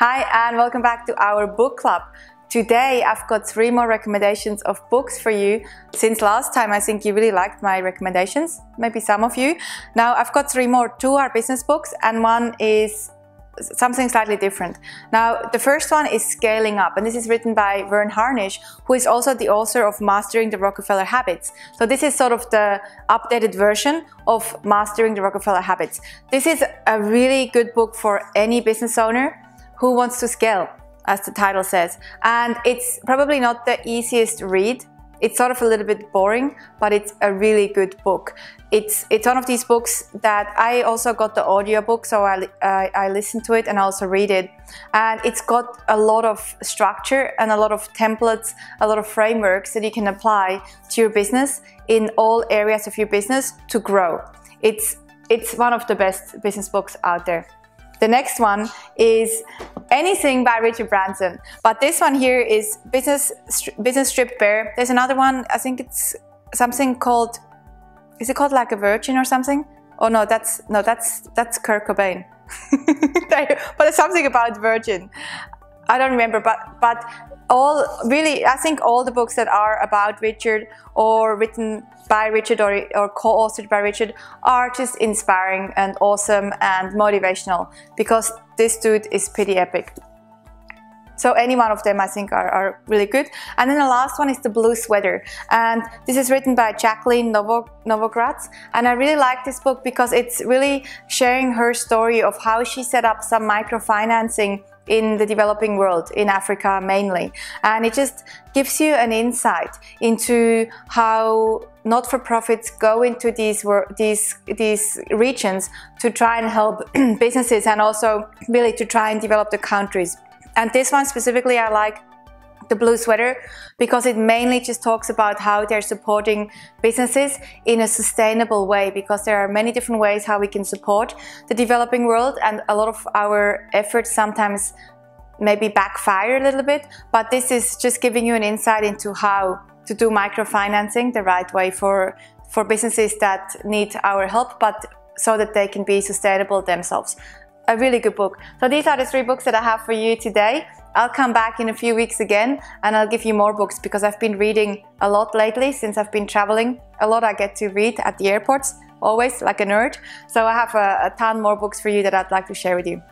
Hi and welcome back to our book club. Today I've got three more recommendations of books for you. Since last time I think you really liked my recommendations, maybe some of you. Now I've got three more. Two are business books and one is something slightly different. Now, the first one is Scaling Up, and this is written by Verne Harnish, who is also the author of Mastering the Rockefeller Habits. So this is sort of the updated version of Mastering the Rockefeller Habits. This is a really good book for any business owner who wants to scale, as the title says. And it's probably not the easiest read it's sort of a little bit boring, but it's a really good book. It's it's one of these books that I also got the audiobook, so I, I, I to it and I also read it. And it's got a lot of structure and a lot of templates, a lot of frameworks that you can apply to your business in all areas of your business to grow. It's it's one of the best business books out there. The next one is Anything by Richard Branson. But this one here is Business, Business Stripped Bare. There's another one, I think it's something called, is it called like a virgin or something? Oh no, that's, no, that's, that's Kurt Cobain. but it's something about virgin. I don't remember, but, but all really, I think all the books that are about Richard or written by Richard or, or co-authored by Richard are just inspiring and awesome and motivational because this dude is pretty epic. So any one of them I think are, are, really good. And then the last one is The Blue Sweater. And this is written by Jacqueline Novo, Novogratz. And I really like this book because it's really sharing her story of how she set up some microfinancing in the developing world, in Africa mainly. And it just gives you an insight into how not-for-profits go into these, these, these regions to try and help businesses and also really to try and develop the countries. And this one specifically I like the blue sweater because it mainly just talks about how they're supporting businesses in a sustainable way because there are many different ways how we can support the developing world and a lot of our efforts sometimes maybe backfire a little bit but this is just giving you an insight into how to do microfinancing the right way for for businesses that need our help but so that they can be sustainable themselves a really good book. So these are the three books that I have for you today. I'll come back in a few weeks again and I'll give you more books because I've been reading a lot lately since I've been traveling. A lot I get to read at the airports, always like a nerd. So I have a, a ton more books for you that I'd like to share with you.